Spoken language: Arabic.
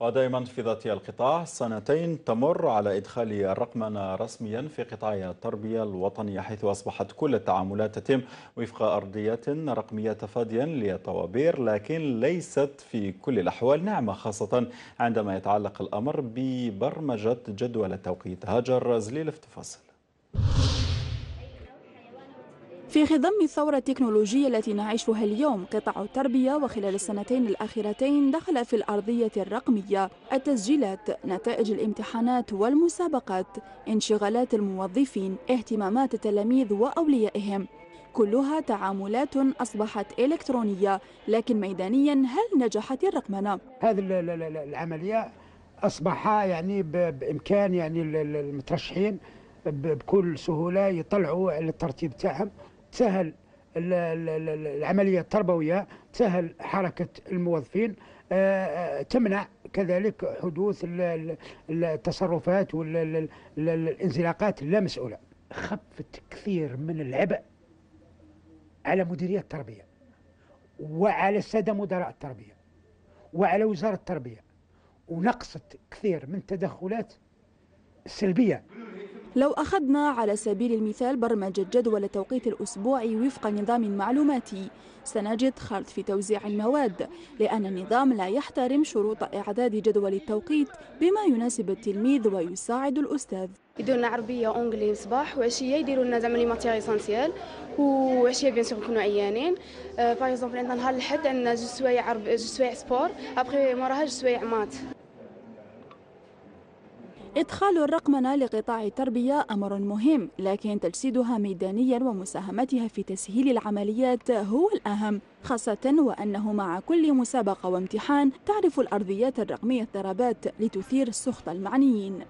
ودائما في ذات القطاع سنتين تمر على إدخال الرقمنة رسميا في قطاع التربية الوطنية حيث أصبحت كل التعاملات تتم وفق أرضية رقمية تفاديا للطوابير لكن ليست في كل الأحوال نعمة خاصة عندما يتعلق الأمر ببرمجة جدول التوقيت. هاجر زليل في تفاصيل في خضم الثورة التكنولوجية التي نعيشها اليوم قطاع التربية وخلال السنتين الأخيرتين دخل في الأرضية الرقمية. التسجيلات نتائج الامتحانات والمسابقات انشغالات الموظفين اهتمامات التلاميذ وأوليائهم. كلها تعاملات أصبحت إلكترونية لكن ميدانيا هل نجحت الرقمنة؟ هذه العملية أصبح يعني بإمكان يعني المترشحين بكل سهولة يطلعوا على الترتيب تاعهم. تسهل العملية التربوية تسهل حركة الموظفين آه، آه، تمنع كذلك حدوث التصرفات والانزلاقات اللا مسؤولة خفت كثير من العبء على مديرية التربية وعلى السادة مدراء التربية وعلى وزارة التربية ونقصت كثير من التدخلات السلبية لو أخذنا على سبيل المثال برمجة جدول التوقيت الأسبوعي وفق نظام معلوماتي سنجد خلط في توزيع المواد لأن النظام لا يحترم شروط إعداد جدول التوقيت بما يناسب التلميذ ويساعد الأستاذ. يديروا عربية anglais صباح وعشية يديروا لنا زعما les matières essentielles وعشية bien sûr نكونوا عيانين. par exemple عندنا نهار الحد عندنا جوج سوايع عرب جوج سوايع sport après موراها جوج سوايع maths. إدخال الرقمنة لقطاع التربية أمر مهم لكن تجسيدها ميدانيا ومساهمتها في تسهيل العمليات هو الأهم خاصة وأنه مع كل مسابقة وامتحان تعرف الأرضيات الرقمية اضطرابات لتثير سخط المعنيين.